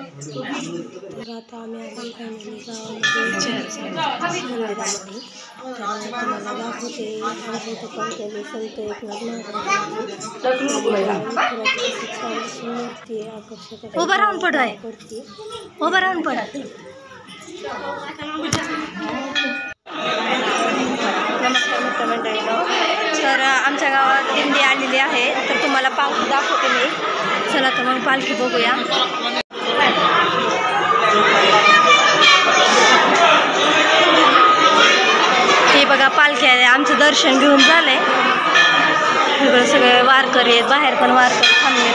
तर आता आम्ही फॅमिली गावामध्ये तुम्हाला दाखवते आमच्या संत एकनाथ महाराजांची मूर्ती आकर्षक उभं राहून पड आहे. पडते उभं राहून पड. नमस्कार मित्रमंडळीनो. तर आमच्या गावात दिंडी आलेली आहे. तर तुम्हाला पालखी दाखवते मी. चला तर मग पालखी बघूया. हे बघा पालखी आहे. आमचं दर्शन घेऊन झालंय. इकडे सगळे वारकरी आहेत. बाहेर पण वारकरी थांबले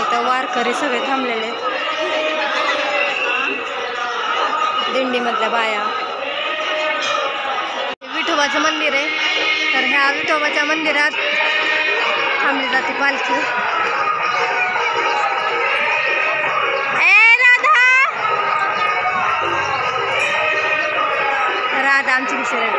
इथं वारकरी सगळे थांबलेले आहेत. दिंडीमधल्या बाया. विठोबाचं मंदिर आहे. ह्या विठोबाच्या मंदिरात थांबली जाते पालखी. राधा! राधा आमची विषय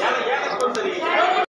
ಯಾಕೆ ಯಾಕೆ ಕೊಡ್ತಾರೆ